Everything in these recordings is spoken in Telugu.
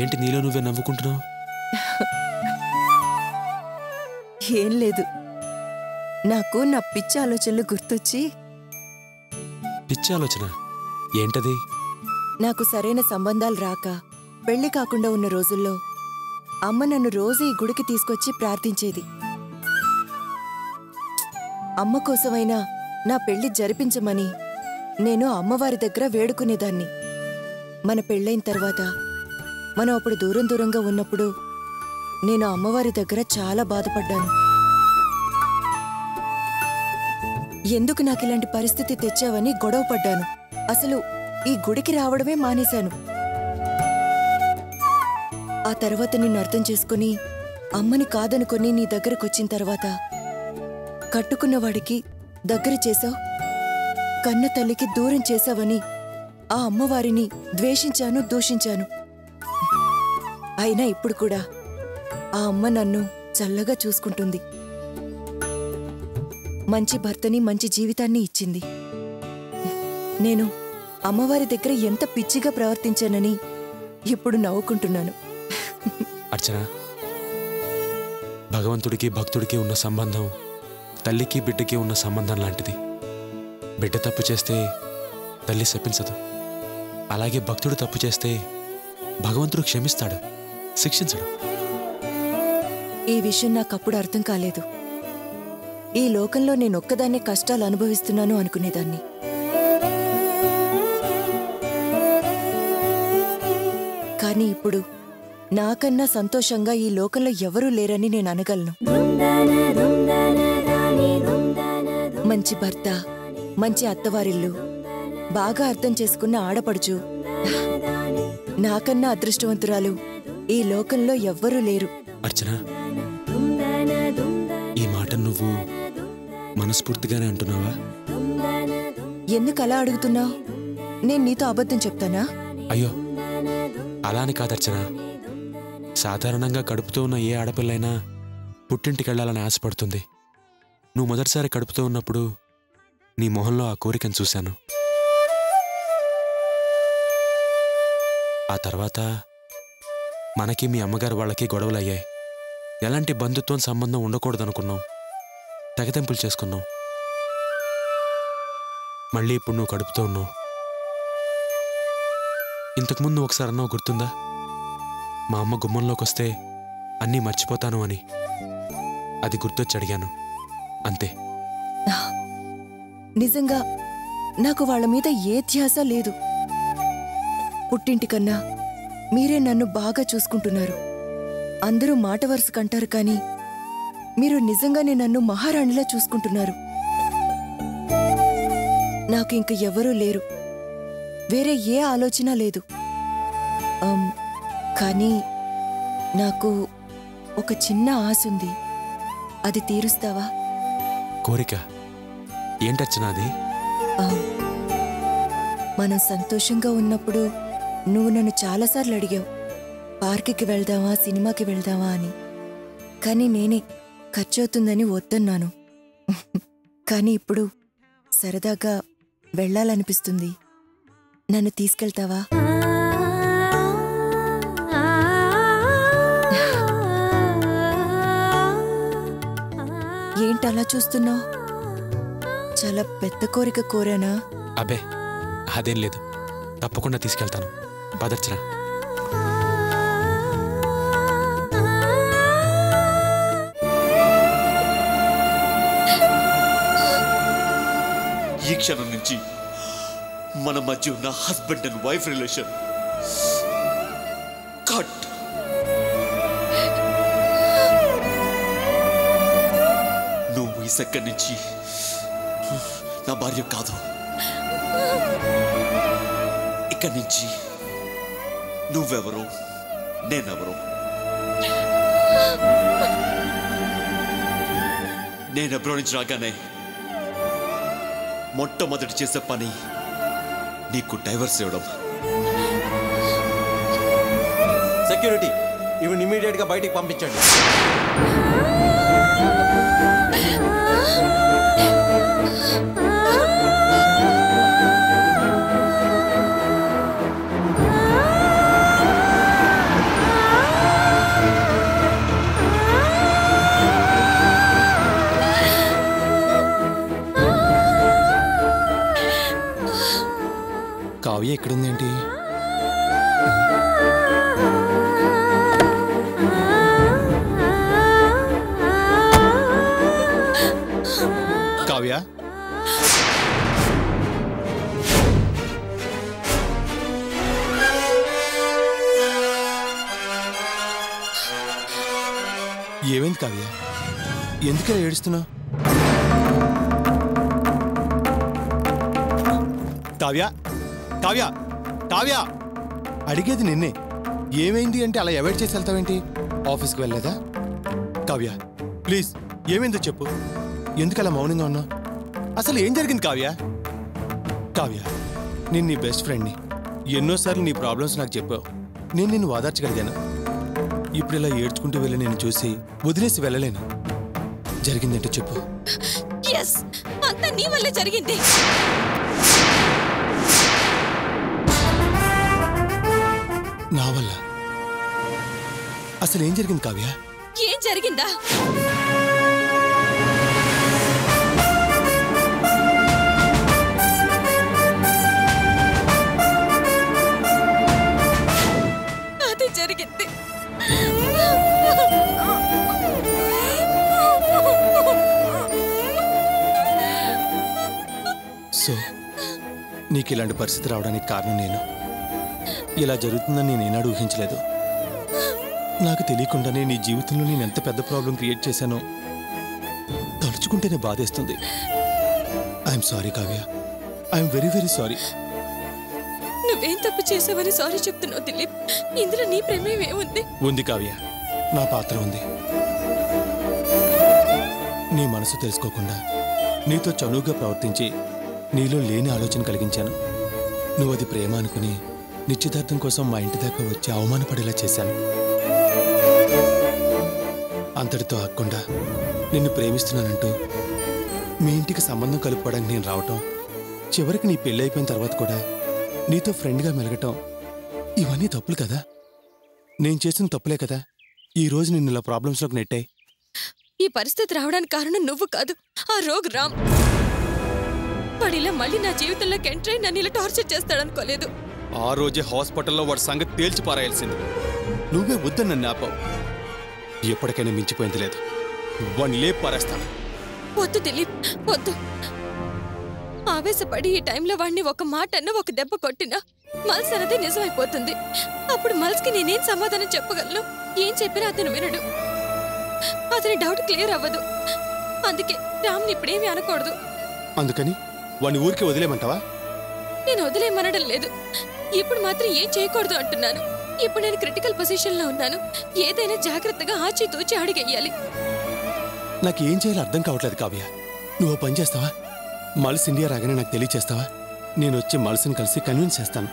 ఏంటి నీలో నువ్వే నవ్వుకుంటున్నావు? ఏం లేదు. నాకు నా పిచ్చి ఆలోచనలు గుర్తొచ్చి పిచ్చి ఆలోచన? ఏంటది? నాకు సరైన సంబంధాలు రాక పెళ్ళి కాకుండా ఉన్న రోజుల్లో అమ్మ నన్ను రోజు ఈ గుడికి తీసుకొచ్చి ప్రార్థించేది. అమ్మ కోసమైనా నా పెళ్ళి జరిపించమని నేను అమ్మవారి దగ్గర వేడుకునేదాన్ని. మన పెళ్ళైన తర్వాత మనం అప్పుడు దూరం దూరంగా ఉన్నప్పుడు నేను అమ్మవారి దగ్గర చాలా బాధపడ్డాను. ఎందుకు నాకు ఇలాంటి పరిస్థితి తెచ్చావని గొడవ పడ్డాను. అసలు ఈ గుడికి రావడమే మానేశాను. ఆ తర్వాత నిన్ను అర్థం చేసుకుని అమ్మని కాదనుకొని నీ దగ్గరకు వచ్చిన తర్వాత కట్టుకున్న వాడికి దగ్గర చేశావు? కన్న తల్లికి దూరం చేశావని ఆ అమ్మవారిని ద్వేషించాను దూషించాను. అయినా ఇప్పుడు కూడా ఆ అమ్మ నన్ను చల్లగా చూసుకుంటుంది. మంచి భర్తని మంచి జీవితాన్ని ఇచ్చింది. నేను అమ్మవారి దగ్గర ఎంత పిచ్చిగా ప్రవర్తించానని ఇప్పుడు నవ్వుకుంటున్నాను. అర్చన భగవంతుడికి భక్తుడికి ఉన్న సంబంధం తల్లికి బిడ్డకి ఉన్న సంబంధం లాంటిది. బిడ్డ తప్పు చేస్తే తల్లి శపించదు. అలాగే భక్తుడు తప్పు చేస్తే భగవంతుడు క్షమిస్తాడు. శిక్షించడం. ఈ విషయం నాకు అప్పుడు అర్థం కాలేదు. ఈ లోకంలో నేనొక్కదాన్నే కష్టాలు అనుభవిస్తున్నాను అనుకునేదాన్ని. కానీ ఇప్పుడు నాకన్నా సంతోషంగా ఈ లోకంలో ఎవరూ లేరని నేను అనగలను. మంచి భర్త మంచి అత్తవారిల్లు బాగా అర్థం చేసుకున్న ఆడపడుచు నాకన్నా అదృష్టవంతురాలు ఈ లోకంలో ఎవ్వరూ లేరు. అర్చన ఈ మాట నువ్వు మనస్ఫూర్తిగానే అంటున్నావా? ఎందుకు అలా అడుగుతున్నావు? నేను నీతో అబద్ధం చెప్తానా? అయ్యో అలాని కాదర్చన సాధారణంగా కడుపుతో ఉన్న ఏ ఆడపిల్లైనా పుట్టింటికి వెళ్ళాలని ఆశపడుతుంది. నువ్వు మొదటిసారి కడుపుతో ఉన్నప్పుడు నీ మొహంలో ఆ కోరికను చూశాను. ఆ తర్వాత మనకి మీ అమ్మగారు వాళ్ళకి గొడవలయ్యాయి. ఎలాంటి బంధుత్వం సంబంధం ఉండకూడదనుకున్నాం. తెగతెంపులు చేసుకున్నాం. మళ్ళీ ఇప్పుడు నువ్వు కడుపుతో ఉన్నావు. ఇంతకుముందు ఒకసారి అన్నావు గుర్తుందా? మా అమ్మ గుమ్మంలోకి వస్తే అన్నీ మర్చిపోతాను అని. అది గుర్తొచ్చి అడిగాను. అంతే. నిజంగా నాకు వాళ్ళ మీద ఏ ధ్యాస లేదు. పుట్టింటికన్నా మీరే నన్ను బాగా చూసుకుంటున్నారు. అందరూ మాట వరుస కంటారు కానీ మీరు నిజంగానే నన్ను మహారాణిలా చూసుకుంటున్నారు. నాకు ఇంక ఎవరూ లేరు. వేరే ఏ ఆలోచన లేదు. కానీ నాకు ఒక చిన్న ఆశ ఉంది. అది తీరుస్తావా? కోరిక. ఏంటచ్చనా అది? ఆ, మనం సంతోషంగా ఉన్నప్పుడు నువ్వు నన్ను చాలాసార్లు అడిగావు. పార్కుకి వెళ్దామా సినిమాకి వెళ్దామా అని. కానీ నేనే ఖర్చవుతుందని వద్దన్నాను. కానీ ఇప్పుడు సరదాగా వెళ్ళాలనిపిస్తుంది. నన్ను తీసుకెళ్తావా? ఏంటలా చూస్తున్నావు? చాలా పెద్ద కోరిక కోరానా? అబే అదేం లేదు. తప్పకుండా తీసుకెళ్తాను. పదర్చన ఈ క్షణం నుంచి మన మధ్య ఉన్న husband and wife relation cut నువ్వు ఈ సెకండ్ నుంచి నా భార్య కాదు. ఇక్కడి నుంచి నువ్వెవరు? నేనెవరు? నేను ఎబ్రో నుంచి రాగానే మొట్టమొదటి చేసే పని నీకు డైవర్స్ ఇవ్వడం. సెక్యూరిటీ ఇవి ఇమీడియట్గా బయటికి పంపించండి. ఇక్కడ ఉంది ఏంటి కావ్య? ఏమైంది కావ్య? ఎందుకలా ఏడుస్తున్నావు? కావ్య? కావ్య కావ్య! అడిగేది నిన్నే. ఏమైంది అంటే అలా అవాయిడ్ చేసి వెళ్తావేంటి? ఆఫీస్కి వెళ్ళలేదా? కావ్య ప్లీజ్ ఏమైందో చెప్పు. ఎందుకు అలా మౌనంగా ఉన్నావు? అసలు ఏం జరిగింది కావ్య? కావ్య నేను నీ బెస్ట్ ఫ్రెండ్ని. ఎన్నోసార్లు నీ ప్రాబ్లమ్స్ నాకు చెప్పావు. నేను నిన్ను వాదార్చగలిగాను. ఇప్పుడు ఇలా ఏడ్చుకుంటూ వెళ్ళి నేను చూసి వదిలేసి వెళ్ళలేను. జరిగిందంటే చెప్పు. అంతా నీ వల్ల జరిగింది. నా వల్ల. అసలు ఏం జరిగింది కావ్య? ఏం జరిగిందా? అది జరిగింది. సో నీకు ఇలాంటి పరిస్థితి రావడానికి కారణం నేను. ఇలా జరుగుతుందని నేను ఏనాడు ఊహించలేదు. నాకు తెలియకుండానే నీ జీవితంలో నేను ఎంత పెద్ద ప్రాబ్లం క్రియేట్ చేశానో తలుచుకుంటేనే బాధేస్తుంది. I'm sorry Kavya I'm very very sorry నువ్వేం తప్పు చేసావని సారీ చెప్తున్నావు దిలీప్. ఇందులో నీ ప్రమేయం ఏముంది? ఉంది కావ్య నా పాత్ర ఉంది. నీ మనసు తెలుసుకోకుండా నీతో చనువుగా ప్రవర్తించి నీలో లేని ఆలోచన కలిగించాను. నువ్వు అది ప్రేమ అనుకుని నిశ్చితార్థం కోసం మా ఇంటి దాకా వచ్చి అవమానపడేలా చేశాను. అంతటితో ఆగకుండా నిన్ను ప్రేమిస్తున్నానంటూ మీ ఇంటికి సంబంధం కలుపుకోవడానికి నేను రావటం చివరికి నీ పెళ్ళి అయిపోయిన తర్వాత కూడా నీతో ఫ్రెండ్గా మెలగటం ఇవన్నీ తప్పులు కదా? నేను చేసిన తప్పులే కదా? ఈ రోజు నిన్ను ఇలా ప్రాబ్లమ్స్లోకి నెట్టాయి. ఈ పరిస్థితి రావడానికి కారణం నువ్వు కాదు. ఆ రోగ్ రామ్. వాడిలా మళ్ళీ నా జీవితంలోకి ఎంటర్ అయి నన్ను ఇలా టార్చర్ చేస్తాడనుకోలేదు. ఆ రోజే హాస్పిటల్లో వాడి సంగతి తేల్చి పారాయాల్సింది. నువ్వే వద్దని నన్ను ఆపావు ఎప్పటికైనా మించిపోయింది లేదు. వాడిని లేపు పారేస్తాను. వద్దు దిలీప్ వద్దు. ఆవేశపడి ఈ టైంలో వాడిని ఒక మాట అన్న ఒక దెబ్బ కొట్టినా మల్స్ అన్నది నిజమైపోతుంది. అప్పుడు మల్స్కి నేనేం సమాధానం చెప్పగలను? ఏం చెప్పినా అతను వినడు. అతని డౌట్ క్లియర్ అవ్వదు. అందుకే రామ్ని ఇప్పుడేమీ అనకూడదు. అందుకని వాడిని ఊరికి వదిలేమంటావా నేను వదిలేమనడం లేదు. ఇప్పుడు మాత్రం ఏం చేయకూడదు అంటున్నాను. ఇప్పుడు నేను క్రిటికల్ పొజిషన్లో ఉన్నాను. ఏదైనా జాగ్రత్తగా ఆచితూచి అడిగేయాలి. నాకు ఏం చేయాలో అర్థం కావట్లేదు కావ్య. నువ్వు పని చేస్తావా? మల్స్ ఇండియా రాగానే నాకు తెలియచేస్తావా? నేను వచ్చి మల్స్ని కలిసి కన్విన్స్ చేస్తాను.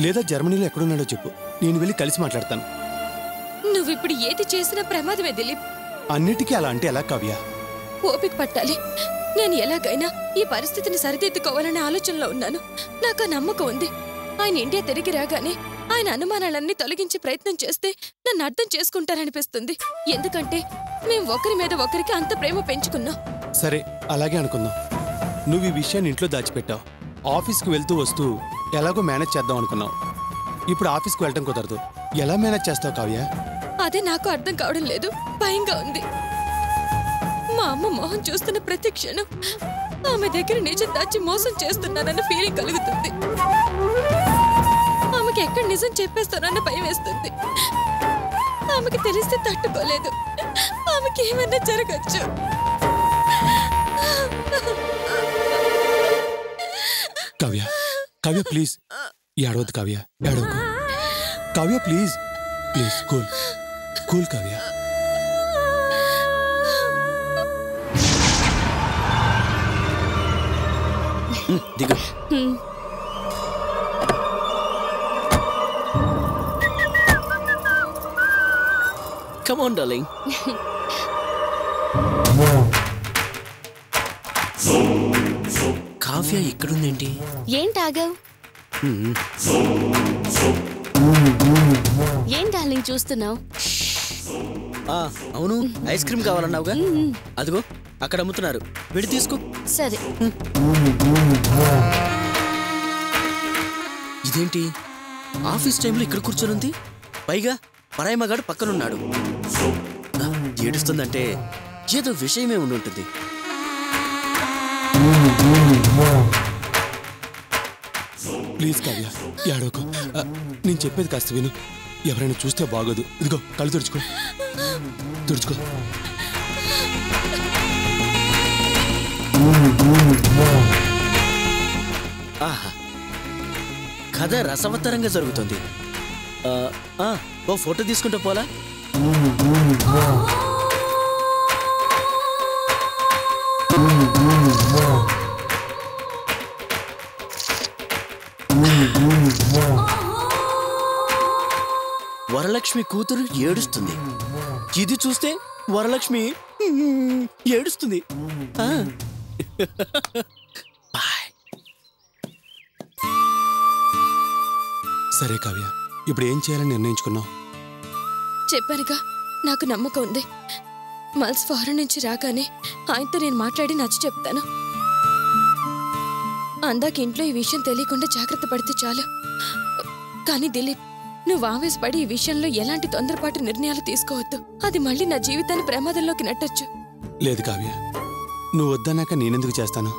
లేదా జర్మనీలో ఎక్కడున్నాడో చెప్పు. నేను వెళ్ళి కలిసి మాట్లాడతాను. నువ్వు ఇప్పుడు ఏది చేసినా ప్రమాదమే దిలీప్. అన్నిటికీ అలా అంటే ఎలా కావ్య? ఓపిక పట్టాలి. నేను ఎలాగైనా ఈ పరిస్థితిని సరిదిద్దుకోవాలనే ఆలోచనలో ఉన్నాను. నాకు నమ్మకం ఉంది. ఆయన ఇండియా తిరిగి రాగానే ఆయన అనుమానాలన్నీ తొలగించే ప్రయత్నం చేస్తే నన్ను అర్థం చేసుకుంటారనిపిస్తుంది. ఎందుకంటే మేం ఒకరి మీద ఒకరికి అంత ప్రేమ పెంచుకున్నాం. సరే అలాగే అనుకుందాం. నువ్వు ఈ విషయాన్ని ఇంట్లో దాచిపెట్టావు. ఆఫీస్కి వెళ్తూ వస్తూ ఎలాగో మేనేజ్ చేద్దాం అనుకున్నావు. ఇప్పుడు ఆఫీస్కి వెళ్ళటం కుదరదు. ఎలా మేనేజ్ చేస్తావు కావ్య? అదే నాకు అర్థం కావడం లేదు. భయంగా ఉంది. మా అమ్మ మొహం చూస్తున్న ప్రతి క్షణం ఆమె దగ్గర నిజం దాచి మోసం చేస్తున్నానన్న ఫీలింగ్ కలుగుతుంది. ఆమెకి ఎక్కడ నిజం చెప్పేస్తానన్న భయం వేస్తుంది. ఆమెకి తెలిస్తే తట్టుకోలేదు. ఆమెకి ఏమన్నా జరగచ్చు. కావ్య కావ్య ప్లీజ్ ఏడవద్దు కావ్య ఏడవకు Kavya please please cool cool Kavya. దిగు. కమాన్ డార్లింగ్ కావ్య ఇక్కడుందేంటి ఏంటాగావు ఏం డార్లింగ్ చూస్తున్నావు? ఆ, అవును. ఐస్ క్రీమ్ కావాలన్నావుగా? అదిగో. అక్కడ అమ్ముతున్నారు. విడి తీసుకో. సరే. ఇదేంటి? ఆఫీస్ టైంలో ఇక్కడ కూర్చొనుంది? పైగా పరాయి మగాడు పక్కనున్నాడు. ఏడుస్తుందంటే ఏదో విషయమే ఉండి ఉంటుంది ప్లీజ్ కావ్య ఏడవకు. ఆ, నేను చెప్పేది కాస్త విను. ఎవరైనా చూస్తే బాగోదు. ఇదిగో కళ్ళు తుడుచుకో. తుడుచుకో. కథ రసవత్తరంగా జరుగుతుంది. ఆ, ఆ, ఓ ఫోటో తీసుకుంటూ పోలా? వరలక్ష్మి కూతురు ఏడుస్తుంది. ఇది చూస్తే వరలక్ష్మి ఏడుస్తుంది. కావ్య ఇప్పుడు ఏం చేయాలని నిర్ణయించుకున్నావు? చెప్పానుగా నాకు నమ్మకం ఉంది. మల్స్ ఫారెన్ నుంచి రాగానే ఆయనతో నేను మాట్లాడి నచ్చ చెప్తాను. అందాక ఇంట్లో ఈ విషయం తెలియకుండా జాగ్రత్త పడితే చాలు. కానీ దిలీప్ నువ్వు ఆవేశపడి ఈ విషయంలో ఎలాంటి తొందరపాటు నిర్ణయాలు తీసుకోవద్దు. అది మళ్ళీ నా జీవితాన్ని ప్రమాదంలోకి నెట్టొచ్చు. లేదు కావ్య నువ్వు వద్దన్నాక నేనెందుకు చేస్తాను?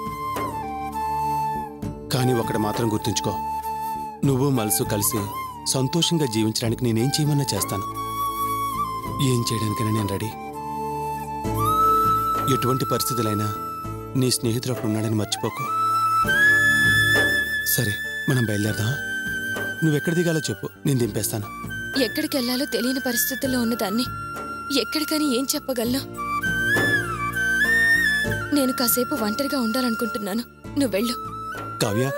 కానీ ఒకటి మాత్రం గుర్తుంచుకో. నువ్వు మనసు కలిసి సంతోషంగా జీవించడానికి నేనేం చేయమన్నా చేస్తాను. ఏం చేయడానికైనా నేను రెడీ. ఎటువంటి పరిస్థితులైనా నీ స్నేహితుడు అక్కడ ఉన్నాడని మర్చిపోకు. సరే మనం బయలుదేరదాం నువ్వెక్కడ దిగాలో చెప్పు నేను దింపేస్తాను. ఎక్కడికి వెళ్ళాలో తెలియని పరిస్థితుల్లో ఉన్నదాన్ని ఎక్కడికని ఏం చెప్పగలను? నేను కాసేపు ఒంటరిగా ఉండాలనుకుంటున్నాను. నువ్వు వెళ్ళు. కావ్య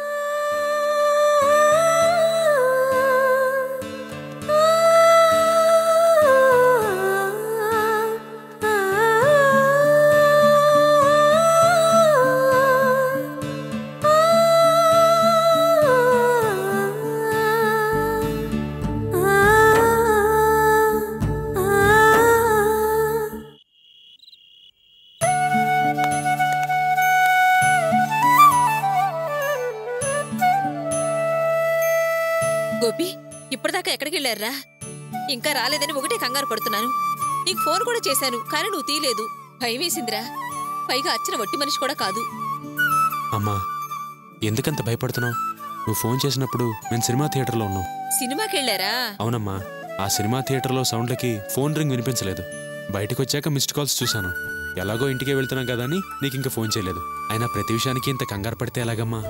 గోపి ఇప్పటిదాకా ఎక్కడికి వెళ్ళారా ఇంకా రాలేదని ఒకటే కంగారు పడుతున్నాను. నీకు ఫోన్ కూడా చేశాను కానీ నువ్వు తీయలేదు. భయం వేసిందిరా. పైగా అచ్చిన వట్టి మనిషి కూడా కాదు. అమ్మా ఎందుకంత భయపడుతున్నావు? నువ్వు ఫోన్ చేసినప్పుడు మేము సినిమా థియేటర్లో ఉన్నాం. సినిమాకి వెళ్ళారా? అవునమ్మా ఆ సినిమా థియేటర్లో సౌండ్లకి ఫోన్ రింగ్ వినిపించలేదు. బయటకు వచ్చాక మిస్డ్ కాల్స్ చూశాను. ఎలాగో ఇంటికే వెళ్తున్నాం కదా అని నీకు ఇంకా ఫోన్ చేయలేదు. అయినా ప్రతి విషయానికి ఇంత కంగారు పడితే ఎలాగమ్మా?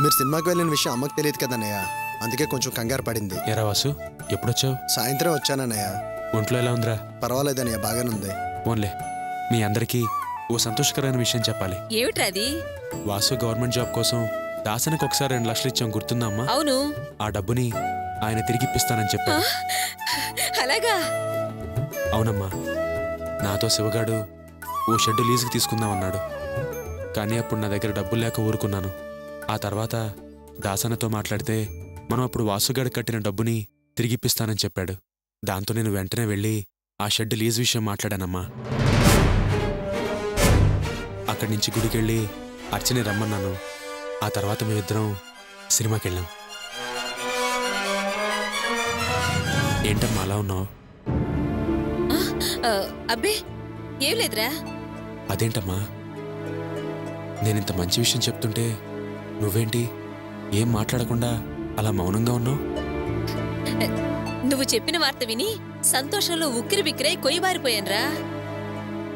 మీరు సినిమాకి వెళ్ళిన విషయం అమ్మకు తెలియదు కదన్నయ్య. అందుకే కొంచెం కంగారు పడింది. ఎరా వాసు ఎప్పుడొచ్చావు? సాయంత్రం వచ్చానన్నయ్య. ఒంట్లో ఎలా ఉందిరా? పర్వాలేదన్నయ్య బాగానే ఉంది. ఫోన్లే మీ అందరికీ ఓ సంతోషకరమైన విషయం చెప్పాలి. ఏమిట్రా అది వాసు గవర్నమెంట్ జాబ్ కోసం దాసనికి ఒకసారి రెండు లక్షలు ఇచ్చాం గుర్తుందా అమ్మా? అవును. ఆ డబ్బుని ఆయన తిరిగిప్పిస్తానని చెప్పాడు. అలాగా? అవునమ్మా. నాతో శివగాడు ఓ షెడ్ లీజుకి తీసుకుందామన్నాడు కానీ అప్పుడు నా దగ్గర డబ్బులు లేక ఊరుకున్నాను. ఆ తర్వాత దాసనతో మాట్లాడితే మనం అప్పుడు వాసుగాడు కట్టిన డబ్బుని తిరిగిప్పిస్తానని చెప్పాడు. దాంతో నేను వెంటనే వెళ్ళి ఆ షెడ్ లీజ్ విషయం మాట్లాడానమ్మా. అక్కడి నుంచి గుడికెళ్ళి అర్చని రమ్మన్నాను. ఆ తర్వాత మేమిద్దరం సినిమాకి వెళ్ళాం ఏంటమ్మా అలా ఉన్నావు? అబ్బే ఏం లేదురా? అదేంటమ్మా? నేనింత మంచి విషయం చెప్తుంటే నువ్వేంటి? ఏం మాట్లాడకుండా అలా మౌనంగా ఉన్నావు? నువ్వు చెప్పిన వార్త విని సంతోషంలో ఉక్కిరి బిక్కిరై కొయ్యబారిపోయానురా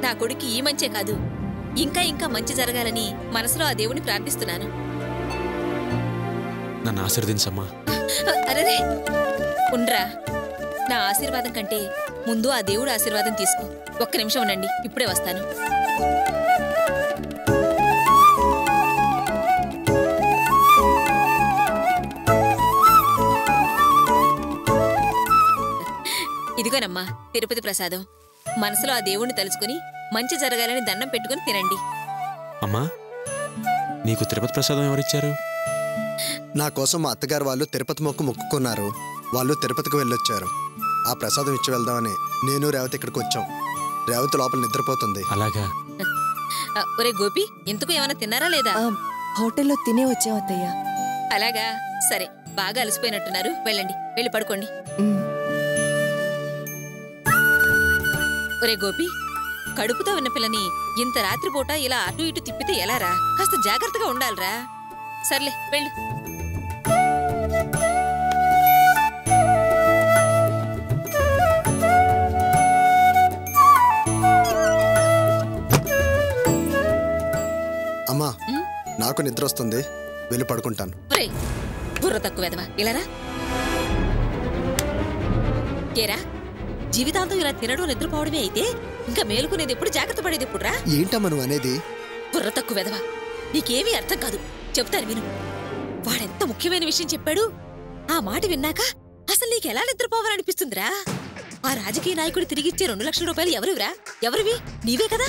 నా కొడుకు ఈ మంచే కాదు. ఇంకా ఇంకా మంచి జరగాలని మనసులో ఆ దేవుని ప్రార్థిస్తున్నాను. నన్ను ఆశీర్వదించమ్మా. అరే ఉండ్రా. నా ఆశీర్వాదం కంటే ముందు ఆ దేవుడు ఆశీర్వాదం తీసుకో. ఒక్క నిమిషం ఉండండి. ఇప్పుడే వస్తాను. ఇదిగోనమ్మా తిరుపతి ప్రసాదం. మనసులో ఆ దేవుణ్ణి తలుచుకుని మంచి జరగాలని దండం పెట్టుకుని తినండి. అమ్మా నీకు తిరుపతి ప్రసాదం ఎవరిచ్చారు? నా కోసం మా అత్తగారు వాళ్ళు తిరుపతి మొక్కు మొక్కుకున్నారు. వాళ్ళు తిరుపతికి వెళ్ళొచ్చారు. ఆ ప్రసాదం ఇచ్చి వెళ్దామని నేను రేవతి ఇక్కడికి వచ్చాం. రేవతి లోపల నిద్రపోతుంది. అలాగా? ఆ, ఒరే గోపి ఇంతకు ఏమైనా తిన్నారా లేదా? ఆ, హోటల్లో తినే వచ్చాం అత్తయ్య అలాగా? సరే బాగా అలసిపోయినట్టున్నారు. వెళ్ళండి వెళ్ళి పడుకోండి. ఉమ్. ఒరే గోపి కడుపుతో ఉన్న పిల్లని ఇంత రాత్రిపూట ఇలా అటు ఇటు తిప్పితే ఎలారా? కాస్త జాగ్రత్తగా ఉండాలిరా. సర్లే వెళ్ళు. అమ్మా? నాకు నిద్ర వస్తుంది. వెళ్ళి పడుకుంటాను. బుర్ర తక్కువ ఇలారా? ఏరా? జీవితాంతం ఇలా తినడం నిద్రపోవడమే అయితే ఇంకా మేలుకునేది ఎప్పుడు జాగ్రత్త పడేది ఎప్పుడురా? ఏంటమ్మా నువ్వు అనేది? బుర్ర తక్కువ వెదవా నీకేమీ అర్థం కాదు. చెప్తాను విను. వాడెంత ముఖ్యమైన విషయం చెప్పాడు? ఆ మాట విన్నాక అసలు నీకు ఎలా నిద్రపోవాలనిపిస్తుందిరా? ఆ రాజకీయ నాయకుడు తిరిగిచ్చే రెండు లక్షల రూపాయలు ఎవరివిరా? ఎవరివి? నీవే కదా?